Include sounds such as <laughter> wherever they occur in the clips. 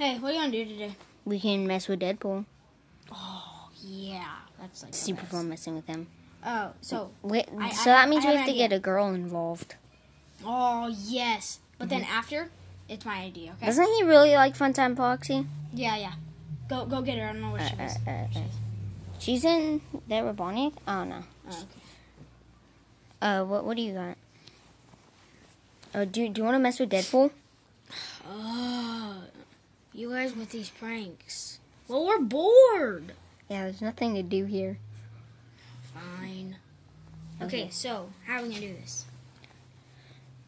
Hey, what are you gonna do today? We can mess with Deadpool. Oh yeah, that's like Super best. fun messing with him. Oh, so Wait, I- so I- that means I we have have to get a girl involved. oh yes, but then after, it's my idea. Okay. Doesn't he really like Funtime Foxy? Yeah, yeah. Go, go get her. I don't know where Uh, she is. uh, uh, uh. She's in there with Bonnie. Oh no. Oh, okay. Uh, what what do you got? Oh, do do you want to mess with Deadpool? <sighs> You guys with these pranks. Well, we're bored. Yeah, there's nothing to do here. Fine. Okay, Okay. so how are we gonna do this?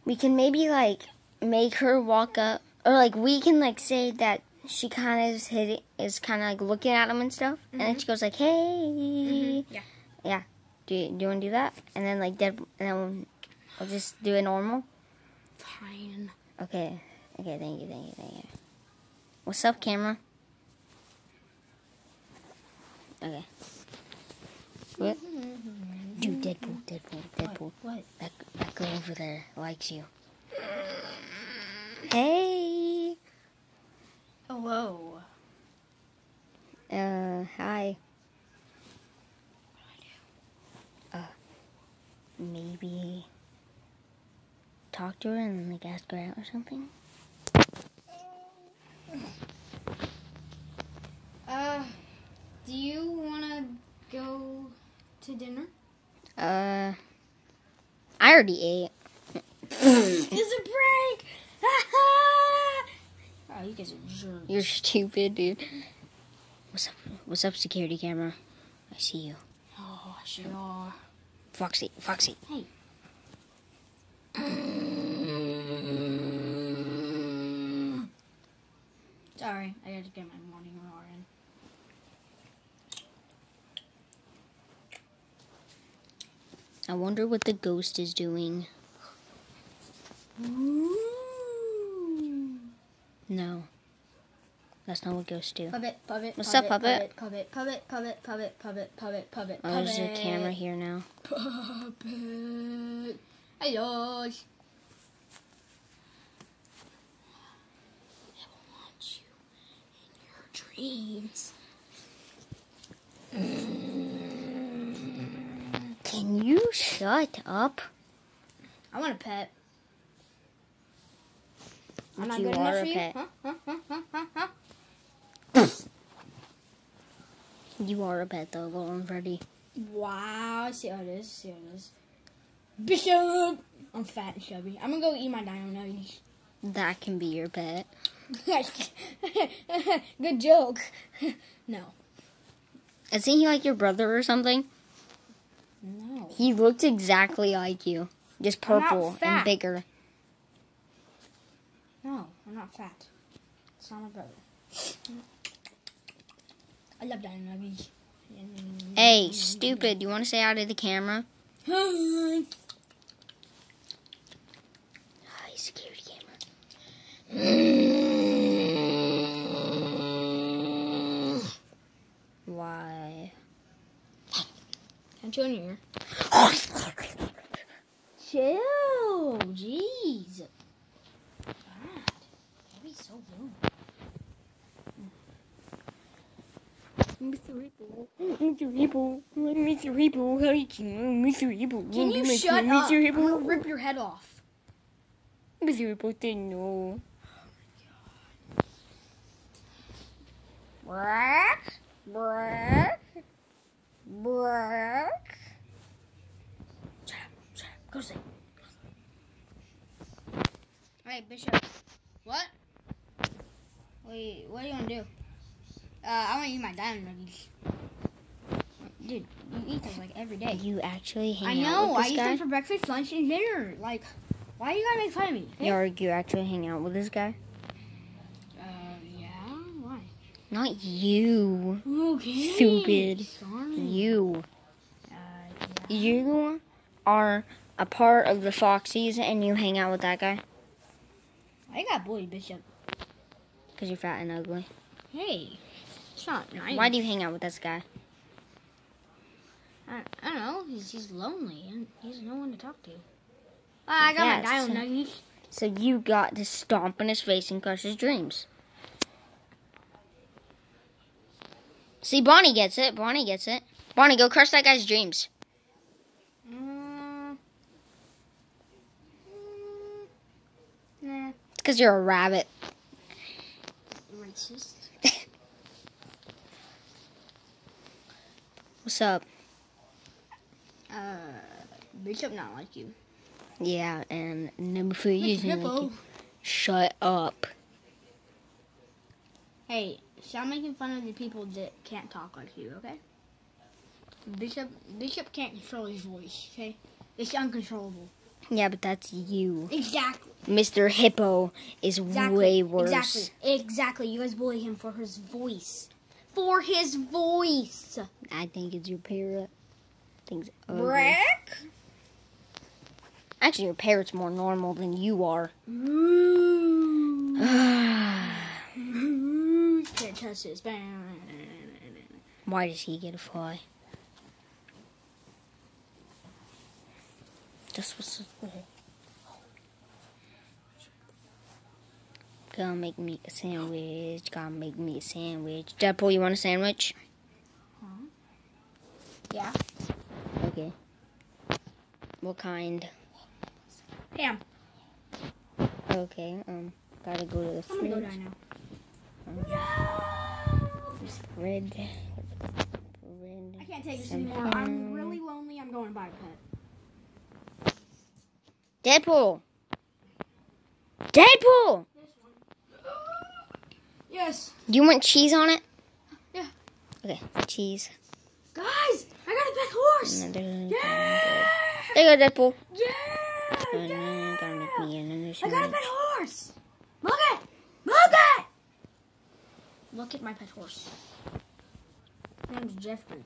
We can maybe like make her walk up, or like we can like say that she kind of is hitting, is kind of like looking at him and stuff, and then she mm-hmm. goes like, "Hey." Mm-hmm, yeah. Yeah. Do you, do you want to do that? And then like Dead, and then we'll just do it normal. Fine. Okay. Okay. Thank you. Thank you. Thank you. What's up, camera? Okay. What? Do Deadpool, Deadpool, Deadpool. What? That that girl over there likes you. Hey. Hello. Uh, hi. Uh, maybe talk to her and like ask her out or something. Uh, do you wanna go to dinner? Uh, I already ate. <laughs> it's a prank. <laughs> oh, you guys are jerks. You're stupid, dude. What's up? What's up, security camera? I see you, Oh, sure. Foxy. Foxy. Hey. To get my morning roar in. I wonder what the ghost is doing. No, that's not what ghosts do. Puppet, puppet, What's puppet, up, puppet? Puppet, puppet, puppet, puppet, puppet, puppet, puppet, Oh, there's a camera here now. Puppet. Hello. I will haunt you in your. Mm, can you shut up? I want a pet. I'm not You good are enough a for you? pet. Huh? Huh? Huh? You are a pet though, Golden Freddy. Wow, I see how it is. see how it is. Bishop! I'm fat and chubby. I'm gonna go eat my dino nuggies. That can be your pet. <laughs> Good joke. no. Isn't he like your brother or something? No. He looks exactly like you, just purple and bigger. No, I'm not fat. It's not my brother. I love dino nuggies. Hey, stupid! Do You want to say out of the camera? Hi. <laughs> Hi, security camera. <laughs> Why? Can't you hear? Chill. Jeez. God. That'd be so rude. Mr. Ripple, Mr. Ripple, Mr. Ripple, hi, Mr. Ripple. Can you shut up? I'm gonna rip your head off. Mr. Ripple said no. Brack. Brack. Brack. Shut up. Shut up. Go sleep. Hey, Bishop. What? Wait, what are you gonna do? Uh, I want to eat my diamond nuggies. Dude, you eat those like every day. You actually hang I out know. with I this eat guy? them for breakfast, lunch, and dinner. Like, why you gotta make fun of me? Hey? Yarg, you actually hang out with this guy? Uh, yeah. Why? Not you. Okay. Stupid. Sorry. You. Uh, yeah. You are a part of the Foxies and you hang out with that guy? I got bullied, Bishop. Because you're fat and ugly. Hey, it's not nice. Why do you hang out with this guy? I, I don't know. He's, he's lonely and he has no one to talk to. Uh, I got my Yes. dino nuggies. So you got to stomp in his face and crush his dreams. See, Bonnie gets it. Bonnie gets it. Bonnie, go crush that guy's dreams. Mm. Nah. It's because you're a rabbit. Racist. <laughs> What's up? Uh, Bishop not like you. Yeah, and number three Mr. is like you. Shut up. Hey, stop making fun of the people that can't talk like you, okay? Bishop Bishop can't control his voice, okay? It's uncontrollable. Yeah, but that's you. Exactly. Mr. Hippo is Exactly. way worse. Exactly. Exactly. You guys bully him for his voice. For his voice. I think it's your parrot. Things. Brick. Actually, your parrot's more normal than you are. <sighs> <sighs> <sighs> Why Can't touch this. does he get a fly? Just what's Gotta make me a sandwich. Gotta make me a sandwich. Deadpool, you want a sandwich? Yeah. Okay. What kind? Ham. Okay. Um, gotta go to the I'm gonna go fridge. die now. Red. I can't take this anymore. I'm really lonely. I'm going to buy a pet. Deadpool. Deadpool. Yes. Do you want cheese on it? Yeah. Okay, cheese. Guys, I got a pet horse. Yeah. There Yeah. you go, Deadpool. Yeah. And then gotta make me another I got a pet horse. Look at, look at. Look at my pet horse. His name's Jeffrey.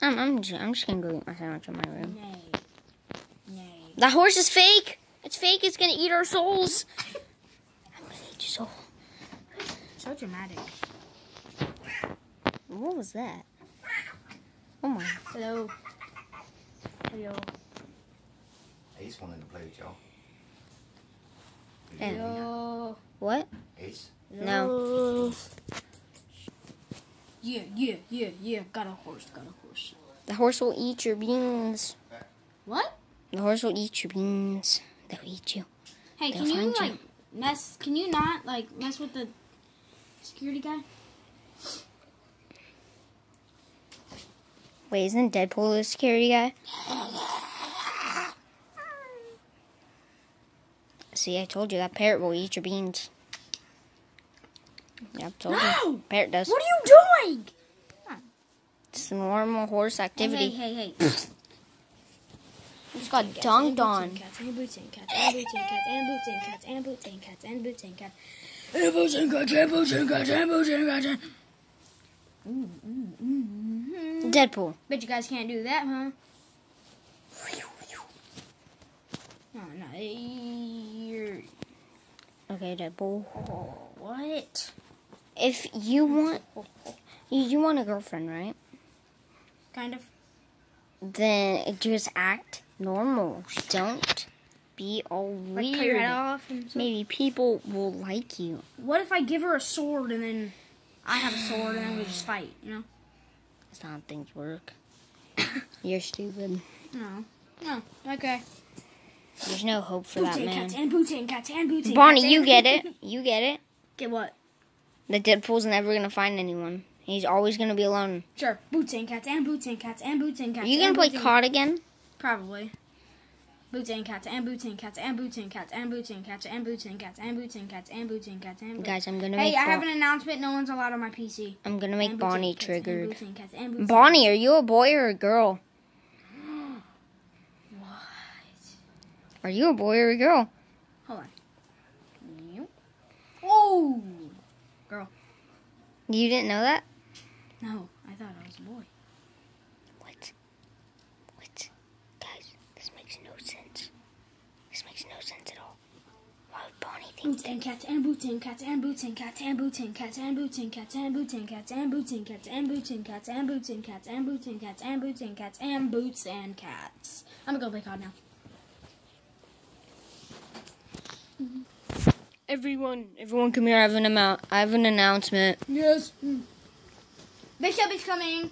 I'm, I'm, just, I'm just gonna go eat my sandwich in my room. Nay. Nay. That horse is fake. It's fake. It's gonna eat our souls. <laughs> I'm gonna eat your soul. So dramatic. What was that? Oh my. Hello. Hello. Ace wanted to play with y'all. Yeah. Hello. What? Ace? No. Yeah, yeah, yeah, yeah. Got a horse. Got a horse. The horse will eat your beans. What? The horse will eat your beans. They'll eat you. Hey, They'll can you find you. like mess? Can you not like mess with the security guy? Wait, isn't Deadpool the security guy? <laughs> See, I told you that parrot will eat your beans. Yeah, told No! you. Parrot does. What are you doing? It's normal horse activity. Hey, hey, hey. Just got dunked on. Cats and boots and cats and boots and cats and boots and cats and boots and cats and boots and cats and boots and cats and boots and cats and boots and cats and. Deadpool. Bet you guys can't do that, huh? No, no. You're... Okay, Deadpool. Oh, what? If you want, you, you want a girlfriend, right? Kind of. Then just act normal. Don't be all Like cut your head weird. Maybe people will like you. What if I give her a sword and then I have a sword and then we just fight, you know? That's not how things work. <coughs> You're stupid. No. No. Okay. There's no hope for that and man. cats and boots cats and boots and Bonnie, cats you get it. You get it. <laughs> Get what? That Deadpool's never gonna find anyone. He's always gonna be alone. Sure. Boots and cats and boots and cats and boots and cats. Are you gonna play COD again? Probably. Boots and cats and boots and cats and boots and cats and boots and cats and boots and cats and boots and cats and boots and cats and. Guys, I'm gonna Hey, I have an announcement. No one's allowed on my PC. I'm gonna make Bonnie triggered. boots and cats and boots and Bonnie, are you a boy or a girl? What? Are you a boy or a girl? Hold on. Oh. You didn't know that? No, I thought I was a boy. What? What? Guys, this makes no sense. This makes no sense at all. Why would Bonnie think Boots and cats and boots and cats and boots and cats and boots and cats and boots and cats and boots and cats and boots and cats and boots and cats and boots and cats and boots and cats and boots and cats and boots and cats. I'm gonna go play COD now. Everyone, everyone, come here. I have an amount. I have an announcement. Yes. Bishop is coming.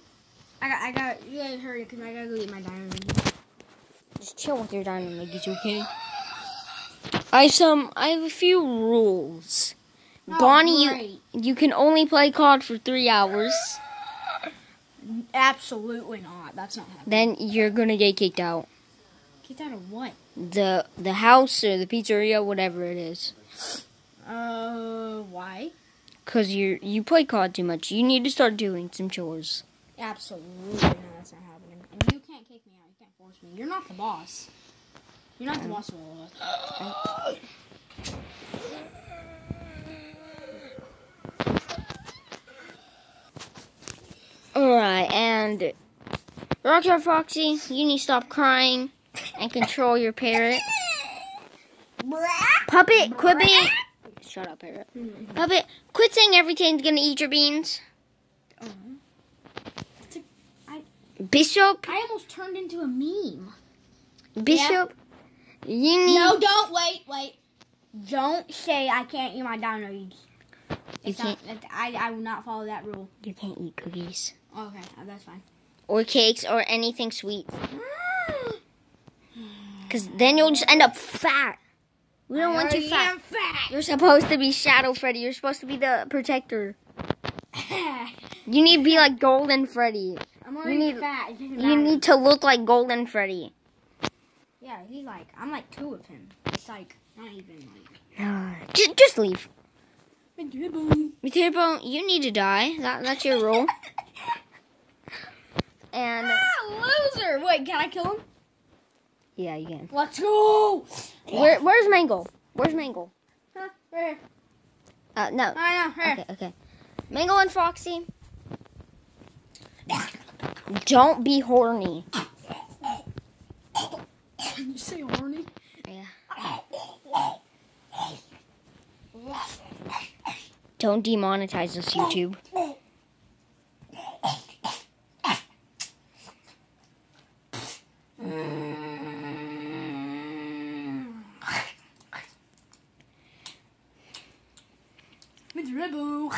I got, I got, you gotta hurry because I gotta go eat my diamond. Just chill with your dynamite, it's okay? I have some. I have a few rules. Oh, Bonnie, you, you can only play COD for three hours. Absolutely not. That's not happening. Then you're gonna get kicked out. Kicked out of what? The the house or the pizzeria, whatever it is. Uh, why? Cause you you play COD too much. You need to start doing some chores. Absolutely not. That's not happening. And you can't kick me out. You can't force me. You're not the boss. You're not the boss of all of us. Alright, and Rockstar Foxy, you need to stop crying and control your parrot. Puppet, being. Shut up, parrot. Mm-hmm. Puppet, quit saying everything's gonna eat your beans. Uh-huh. Bishop, I almost turned into a meme. Bishop, you need. No, don't wait, wait. Don't say I can't eat my dino. you can't. not, I, I will not follow that rule. You can't eat cookies Okay, uh, that's fine. or cakes or anything sweet, ah. cause then you'll just end up fat. We don't want you fat. Fat. You're supposed to be Shadow Freddy. You're supposed to be the protector. <laughs> You need to be like Golden Freddy. I'm already need- fat. You need to look like Golden Freddy. Yeah, he's like, I'm like two of him. It's like, not even like. Just, just leave. Matilda, you need to die. That, that's your rule. <laughs> And Ah, loser! Wait, can I kill him? Yeah, you can. Let's go! Where, where's Mangle? Where's Mangle? Huh, right here. Uh, no. I know, here. Okay, okay. Mangle and Foxy, don't be horny. Can you say horny? Yeah. Don't demonetize us, YouTube. Dribble.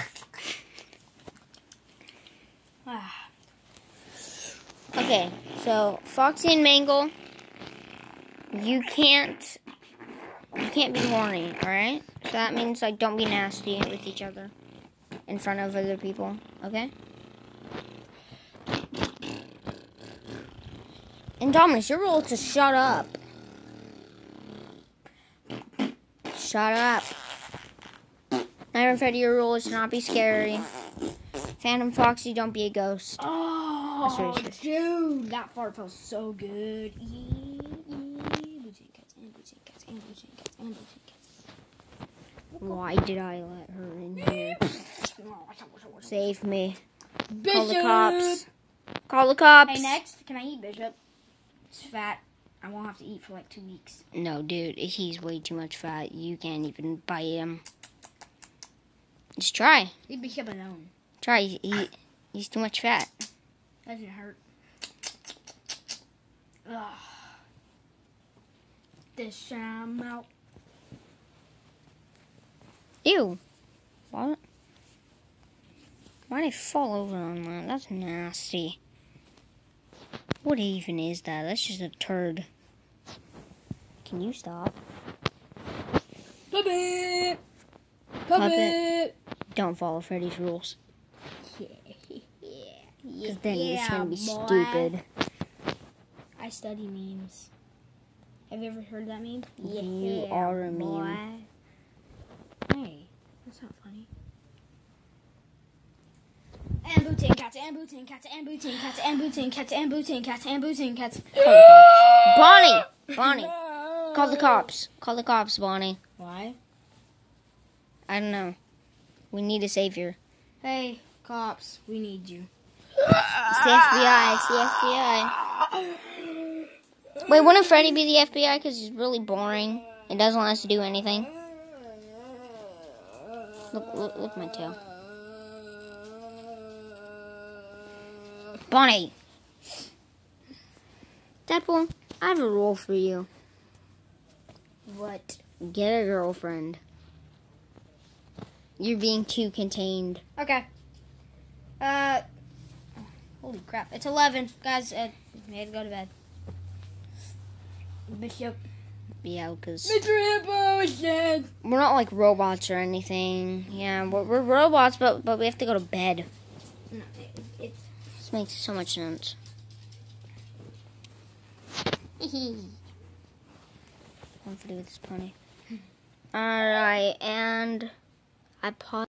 ah. Okay, so Foxy and Mangle, you can't, you can't be horny, all right? So that means like don't be nasty with each other in front of other people, okay? And Dominus, your rule is to shut up. Shut up. Iron Freddy, your rule is to not be scary. Phantom Foxy, don't be a ghost. Oh, what it says. dude, that fart felt so good. Why did I let her in here? Save me. Bishop. Call the cops. Call the cops. Hey, next, can I eat Bishop? It's fat. I won't have to eat for like two weeks. No, dude, he's way too much fat. You can't even bite him. Just try. Leave Bishop alone. Try. He, he- he's too much fat. That Doesn't hurt. Ugh. This sham out. Ew. What? Why'd I fall over on that? That's nasty. What even is that? That's just a turd. Can you stop? Puppet. Puppet. Don't follow Freddy's rules. Yeah. Because then you're just gonna be boy. stupid. I study memes. Have you ever heard that meme? You are a meme. Hey, that's not funny. And boots and cats and boots and cats and boots and cats and boots and cats and boots and cats and boots and cats. Bonnie! Bonnie! Call the cops. Call the cops, Bonnie. Why? I don't know. We need a savior. Hey, cops, we need you. It's the FBI. It's the FBI. Wait, wouldn't Freddy be the FBI? Because he's really boring. It doesn't want us to do anything. Look, look, look at my tail. Bonnie! Deadpool, I have a rule for you. What? Get a girlfriend. You're being too contained. Okay. Uh, holy crap! It's eleven, guys. Uh, we had to go to bed. Bishop. Yeah, because Mr. Hippo is dead. we're not like robots or anything. Yeah, we're, we're robots, but but we have to go to bed. No, it, it's This makes so much sense. One for do with this pony. <laughs> Alright, and I paused.